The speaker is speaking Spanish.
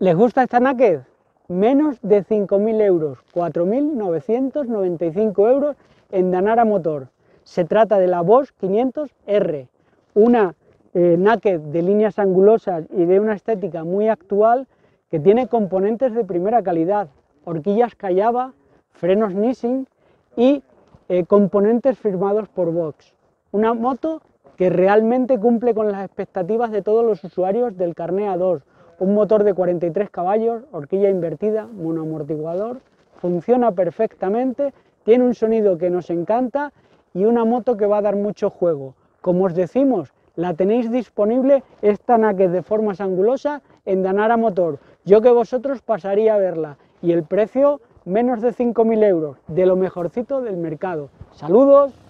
¿Les gusta esta naked? Menos de 5.000 euros, 4.995 euros en Danara Motor. Se trata de la Bosch 500R, una eh, naked de líneas angulosas y de una estética muy actual que tiene componentes de primera calidad, horquillas Callaba, frenos Nissin y eh, componentes firmados por Bosch. Una moto que realmente cumple con las expectativas de todos los usuarios del Carnea 2, un motor de 43 caballos, horquilla invertida, monoamortiguador, funciona perfectamente, tiene un sonido que nos encanta y una moto que va a dar mucho juego. Como os decimos, la tenéis disponible esta naked de formas angulosa en Danara Motor. Yo que vosotros pasaría a verla y el precio menos de 5.000 euros, de lo mejorcito del mercado. Saludos.